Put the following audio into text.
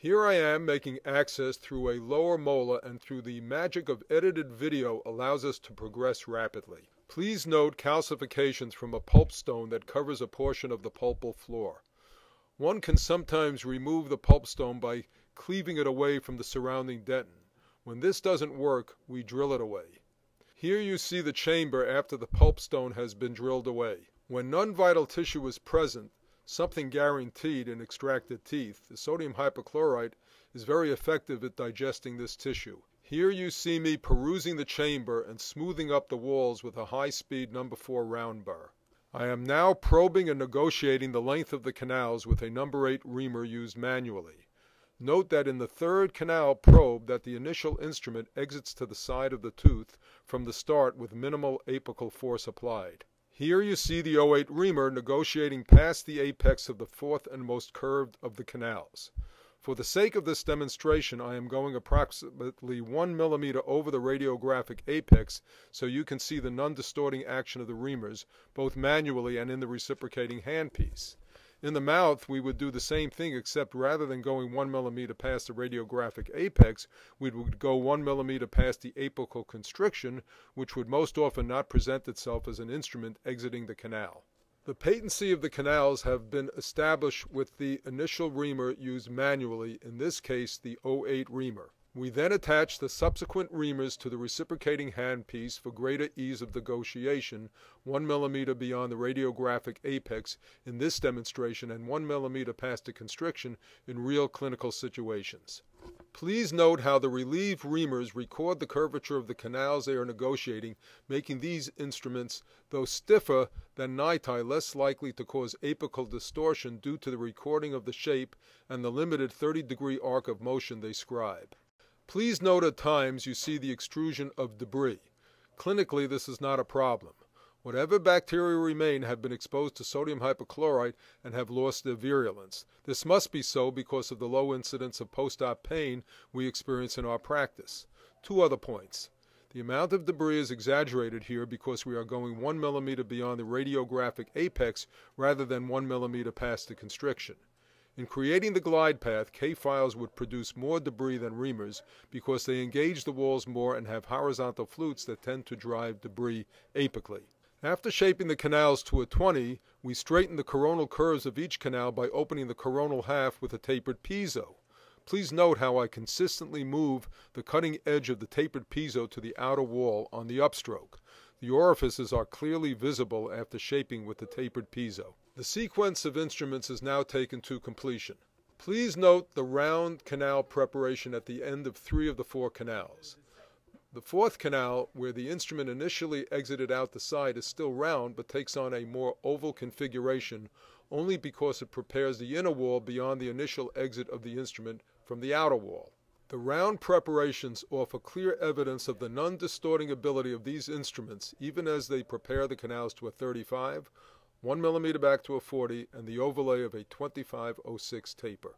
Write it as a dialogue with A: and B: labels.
A: Here I am making access through a lower molar and through the magic of edited video allows us to progress rapidly. Please note calcifications from a pulp stone that covers a portion of the pulpal floor. One can sometimes remove the pulp stone by cleaving it away from the surrounding dentin. When this doesn't work, we drill it away. Here you see the chamber after the pulp stone has been drilled away. When non-vital tissue is present, something guaranteed in extracted teeth, the sodium hypochlorite is very effective at digesting this tissue. Here you see me perusing the chamber and smoothing up the walls with a high-speed number 4 round burr. I am now probing and negotiating the length of the canals with a number 8 reamer used manually. Note that in the third canal probe that the initial instrument exits to the side of the tooth from the start with minimal apical force applied. Here you see the 08 reamer negotiating past the apex of the fourth and most curved of the canals. For the sake of this demonstration I am going approximately 1 millimeter over the radiographic apex so you can see the non-distorting action of the reamers both manually and in the reciprocating handpiece. In the mouth we would do the same thing except rather than going 1 millimeter past the radiographic apex we would go 1 millimeter past the apical constriction which would most often not present itself as an instrument exiting the canal. The patency of the canals have been established with the initial reamer used manually, in this case the 08 reamer. We then attach the subsequent reamers to the reciprocating handpiece for greater ease of negotiation, 1 mm beyond the radiographic apex in this demonstration and 1 mm past the constriction in real clinical situations. Please note how the relieved reamers record the curvature of the canals they are negotiating, making these instruments, though stiffer than nitide, less likely to cause apical distortion due to the recording of the shape and the limited 30 degree arc of motion they scribe. Please note at times you see the extrusion of debris. Clinically, this is not a problem. Whatever bacteria remain have been exposed to sodium hypochlorite and have lost their virulence. This must be so because of the low incidence of post-op pain we experience in our practice. Two other points. The amount of debris is exaggerated here because we are going 1 millimeter beyond the radiographic apex rather than 1 millimeter past the constriction. In creating the glide path, K-files would produce more debris than reamers because they engage the walls more and have horizontal flutes that tend to drive debris apically. After shaping the canals to a 20, we straighten the coronal curves of each canal by opening the coronal half with a tapered piezo. Please note how I consistently move the cutting edge of the tapered piezo to the outer wall on the upstroke. The orifices are clearly visible after shaping with the tapered piezo. The sequence of instruments is now taken to completion. Please note the round canal preparation at the end of three of the four canals. The fourth canal, where the instrument initially exited out the side, is still round but takes on a more oval configuration only because it prepares the inner wall beyond the initial exit of the instrument from the outer wall. The round preparations offer clear evidence of the non-distorting ability of these instruments even as they prepare the canals to a 35, 1 mm back to a 40, and the overlay of a 2506 taper.